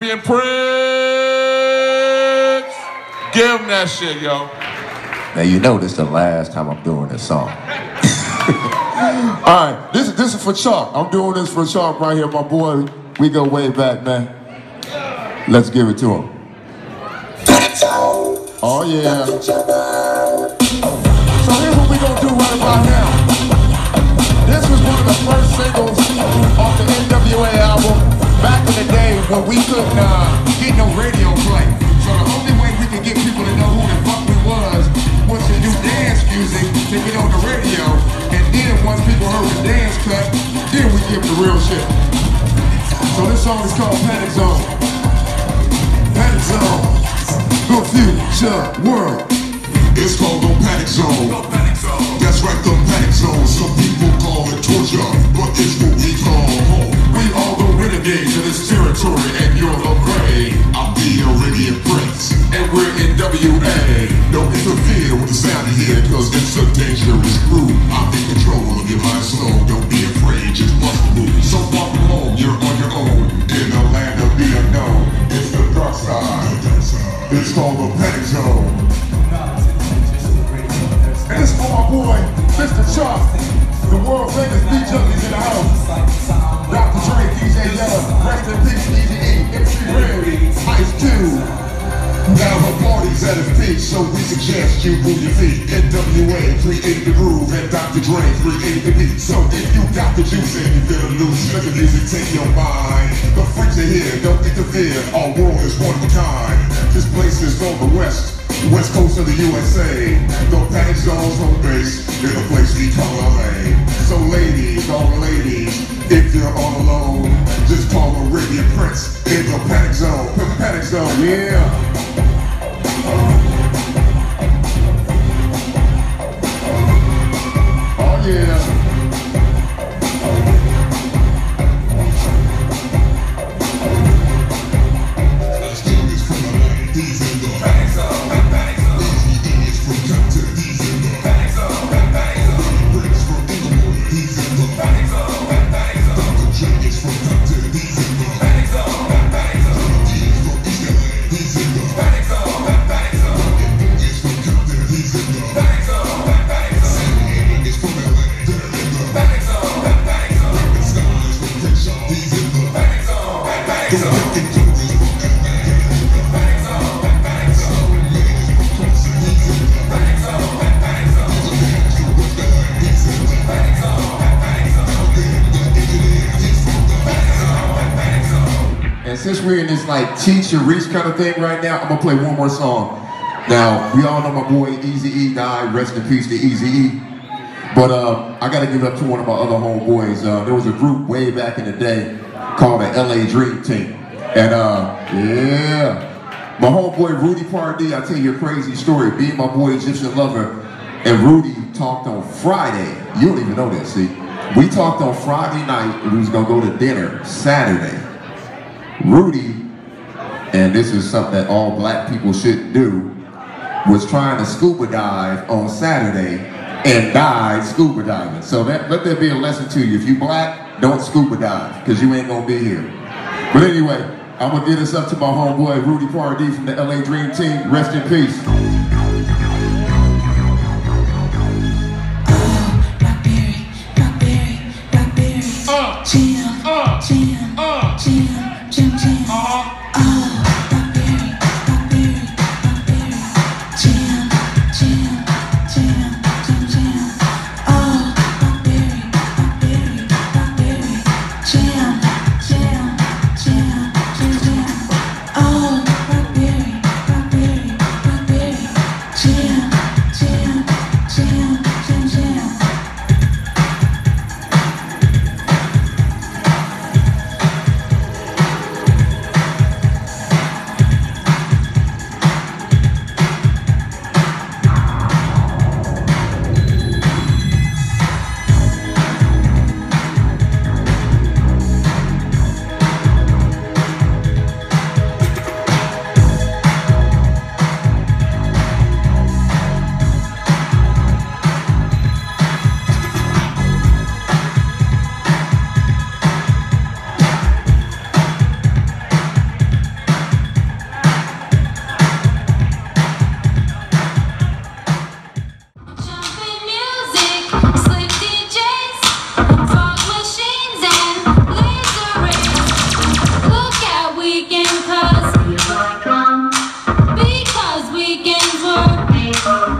Prince. Give him that shit, yo. Now you know this is the last time I'm doing this song. All right, this, is this is for Chalk. I'm doing this for Chalk right here, my boy. We go way back, man. Let's give it to him. Oh yeah. The then we give the real shit. So this song is called Panic Zone. Panic Zone. The future world. It's called the Panic Zone. That's right, the Panic Zone. Some people call it torture, but it's what we call home. We all the renegades of this territory, and you're the prey. I'm the Arabian Prince, and we're NWA. Don't interfere with the sound you hear, cause it's a dangerous groove. The party's at peak, so we suggest you move your feet. NWA created the groove, and Dr. Dre created the beat. So if you got the juice and you feel loose, let the music take your mind. The freaks are here, don't interfere. Our world is one of a kind. This place is on the west. West coast of the USA, the panic zone's home base is a place we call LA. So ladies, all the ladies, if you're all alone, just call Arabian Prince in the panic zone. The panic zone, yeah. Oh since we're in this like teach and reach kind of thing right now, I'm gonna play one more song. Now, we all know my boy Easy E died, rest in peace to Easy E. But uh, I gotta give it up to one of my other homeboys. Uh, there was a group way back in the day called the LA Dream Team. And uh, yeah, my homeboy Rudy Pardee, I tell you a crazy story. And my boy Egyptian Lover and Rudy talked on Friday. You don't even know this, see? We talked on Friday night and we was gonna go to dinner Saturday. Rudy, and this is something that all black people should do, was trying to scuba dive on Saturday and died scuba diving. So that, let that be a lesson to you. If you black, don't scuba dive, because you ain't gonna be here. But anyway, I'm gonna give this up to my homeboy Rudy Pardee from the LA Dream Team. Rest in peace. Oh.